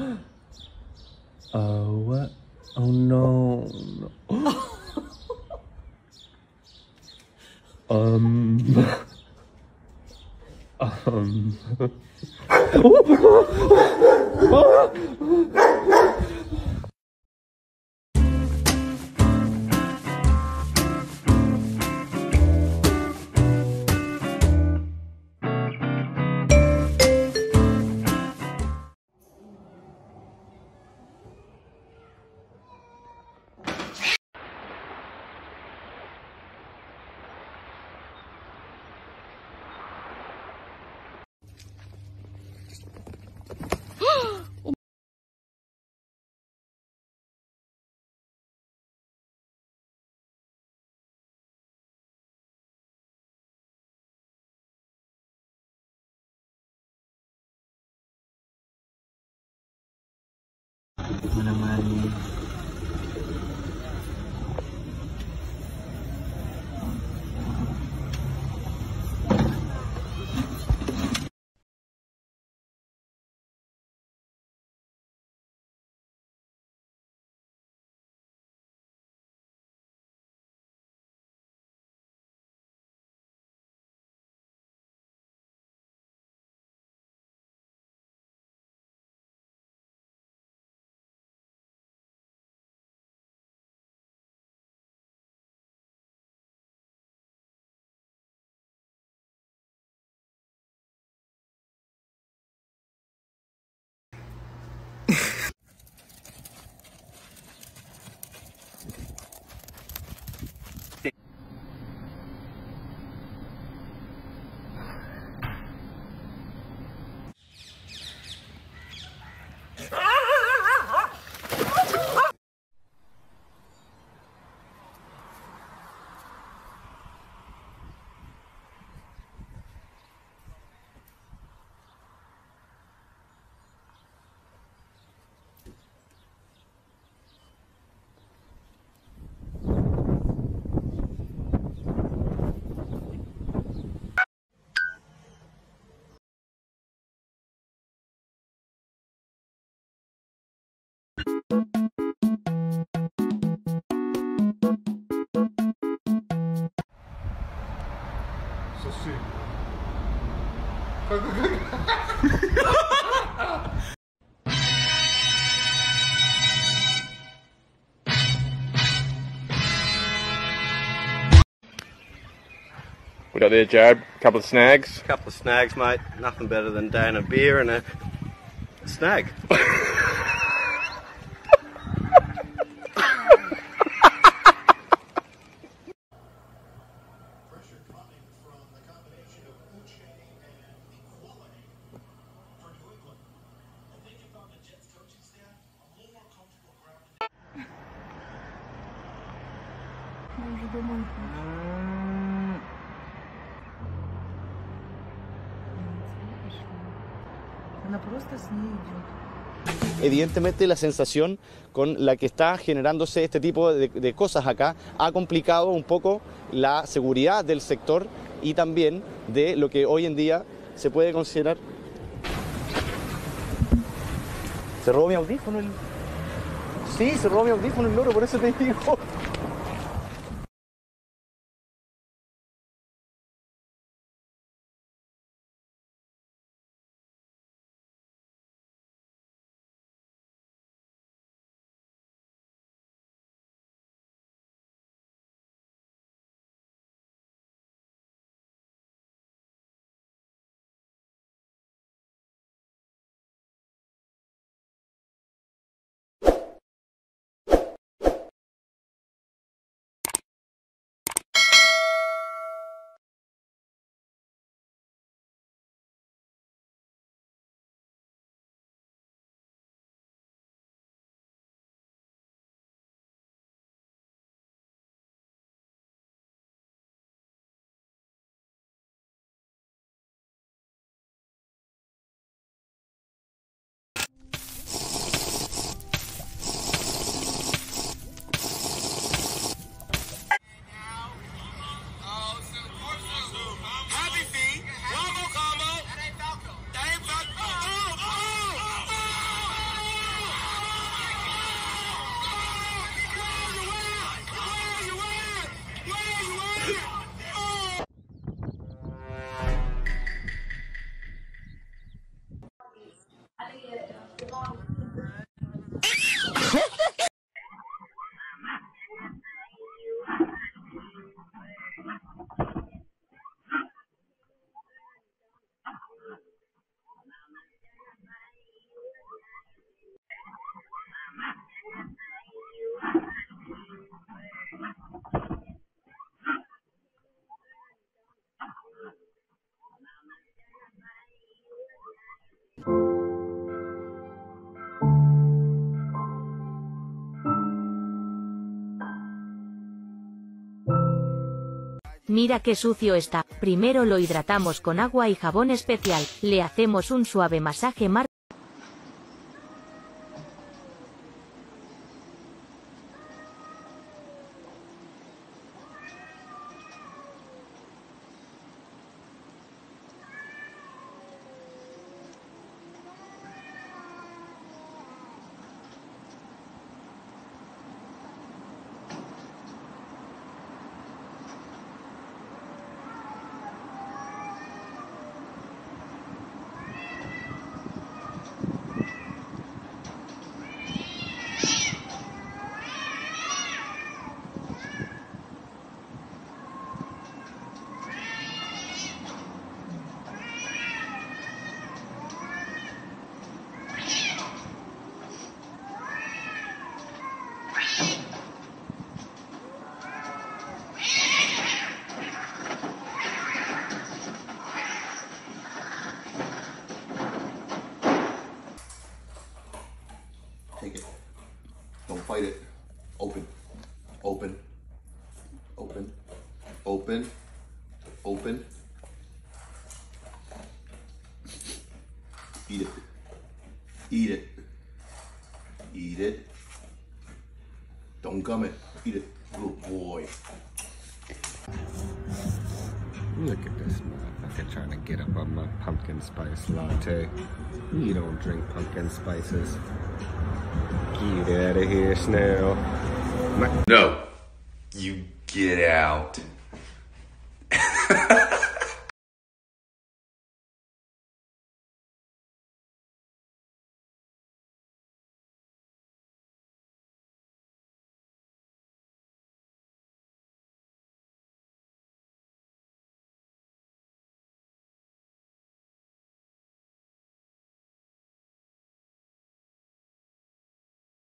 Oh, what? Oh, no. no. um. Um. menemani We got there, Jared. A couple of snags. couple of snags, mate. Nothing better than down a beer and a snag. Она просто с ней идет. Evidentemente la sensación con la que está generándose este tipo de, de cosas acá ha complicado un poco la seguridad del sector y también de lo que hoy en día se puede considerar... Se robó mi audífono el... Sí, se robó mi audífono el loro, por eso te digo. Mira qué sucio está. Primero lo hidratamos con agua y jabón especial. Le hacemos un suave masaje mar Don't fight it. Open. Open. Open. Open. Open. Eat it. Eat it. Eat it. Don't gum it. Eat it. Good boy. Look at this motherfucker trying to get up on my pumpkin spice latte. You don't drink pumpkin spices. Get out of here, Snail. No. You get out.